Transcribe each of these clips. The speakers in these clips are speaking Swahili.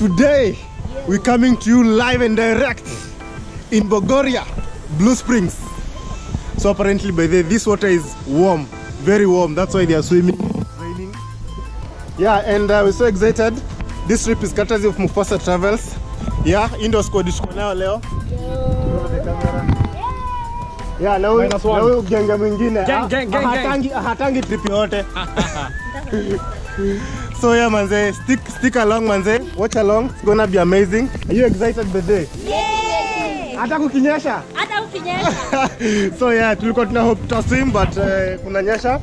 Today, we're coming to you live and direct in Bogoria, Blue Springs. So apparently by the this water is warm, very warm. That's why they are swimming. Raining. Yeah, and uh, we're so excited. This trip is courtesy of Mufasa Travels. Yeah, Indo squad tuko nayo leo. Yeah, na huyu na huyu genge mwingine Gang, gang, gang, gang. hatangi hatangi trip yote. So yeah, manze, stick stick along manze. Watch along. It's gonna be amazing. Are you excited birthday? Hata kukinyesha? Hata kukinyesha. so yeah, tulikuwa tuna hope to swim but uh, kunanyesha.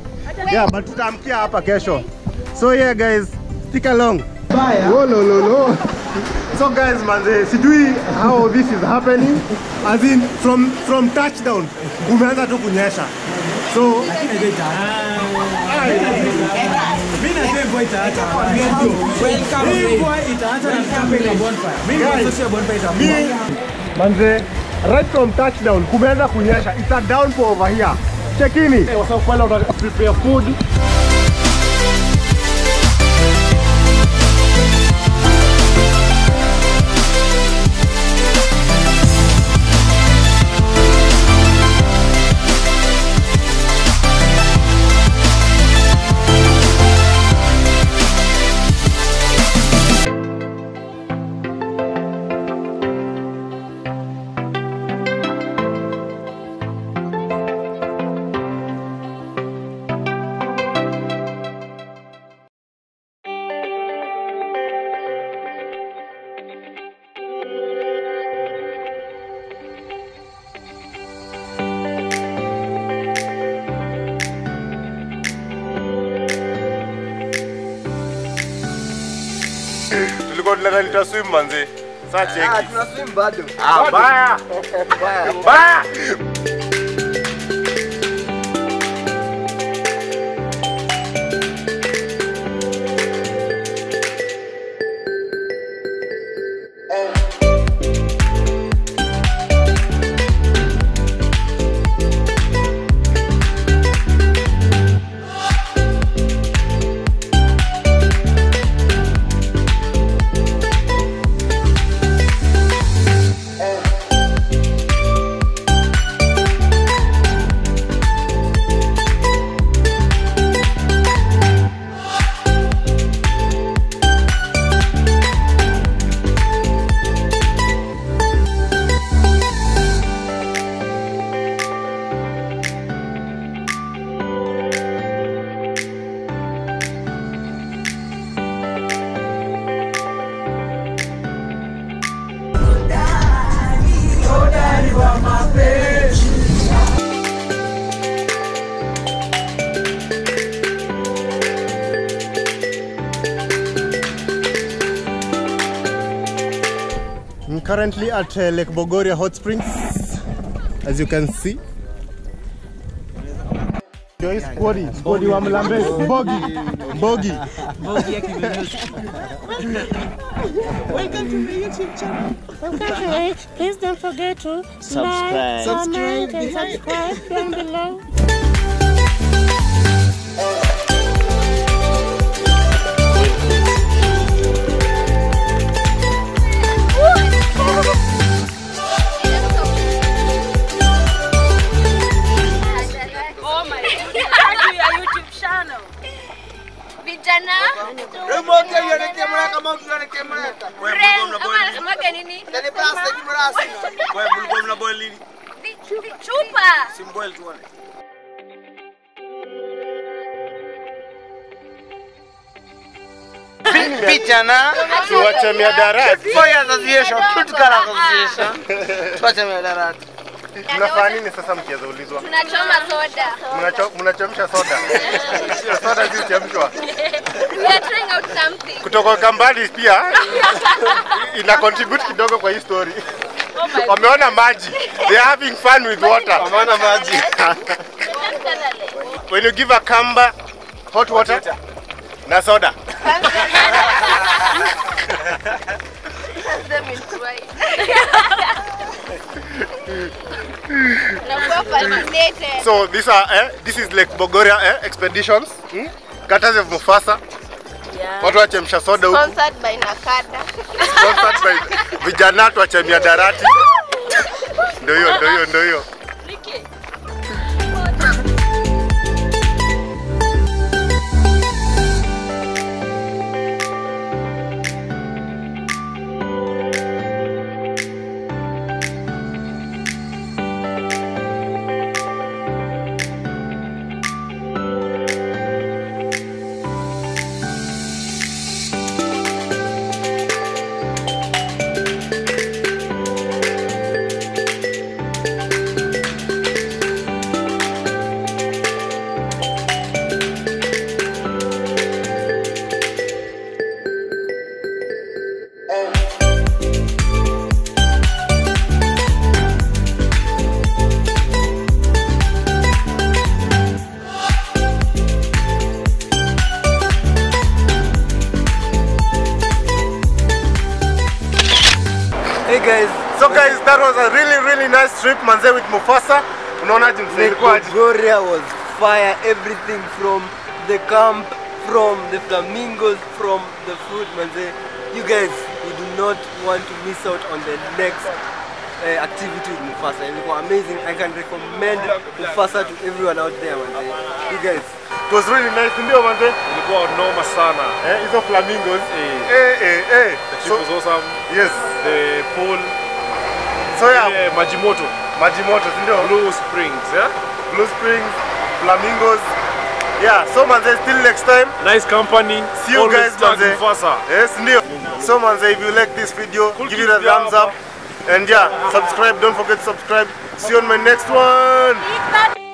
Yeah, but tutaamkia hapa kesho. So yeah guys, stick along. Bye. Oh, no, no, no. So guys, manze, sijui how this is happening. As in from from touchdown umeanza tu kunyesha. So Mimi itaata mvua itaacha na camping na bonfire. Mimi ndio sio bonfire itakuwa. manze, right from touchdown kumeanza kunyesha. It's a downpour over here. Chekini. Hey, wasa pale uta prepare food. Tulikuwa tunataka nitaswim manze. Sasa cheki. tunaswim bado. Ah, baya. Baya. Baya. Currently at uh, Lake Bogoria Hot Springs, as you can see. Yo, hii squadi, squadi wa Mlambezi, Bogi, Bogi. Welcome to it. Please don't forget to Subscribe. like, comment, and subscribe down below. Vijana Remote hiyo ni kamera kama mtu ana kamera. Ren, ama anasemaga nini? Tani plastic mrasi. Wewe mlikuwa mnaboil nini? Chupa. Simboil tuone. Vijana. Tuache miadarati. Association. Miadarati. Mnafanya nini sasa mkiweza ulizwa? Tunachoma soda. Mnachomsha Mnachemsha soda. hizi chemshwa. We are trying out something. Kutoka Kambali pia ina contribute kidogo kwa hii story. Wameona maji. They are having fun with water. Wameona maji. When you give a kamba hot water na soda. Nakuwa fascinated. So these are eh, this is Lake Bogoria eh, expeditions. Hmm? Of Mufasa. Yeah. watu wachemsha soda huku Sponsored by Nakada. sponsored by vijana tuachemia darati ndio hiyo ndio hiyo ndio hiyo that was a really really nice trip manze with Mufasa unaonaje mzee ilikuwaje Gloria was fire. Everything from the camp, from the flamingos, from the food, manze. You guys, you do not want to miss out on the next uh, activity with Mufasa. It was amazing. I can recommend Mufasa to everyone out there, manze. You guys, it was really nice ndio manze ilikuwa noma sana eh hizo flamingos Eh. eh eh eh the trip so, was awesome yes the pool so yeah yeah, maji moto maji moto si ndio blue springs yeah Blue Springs, Flamingos. Yeah, so manze, till next time. nice company See you Always guys, manze. Mufasa. Yes, ndio. So manze, if you like this video, Cool give it a thumbs yeah, up. And yeah, subscribe. Don't forget to subscribe. See you on my next one.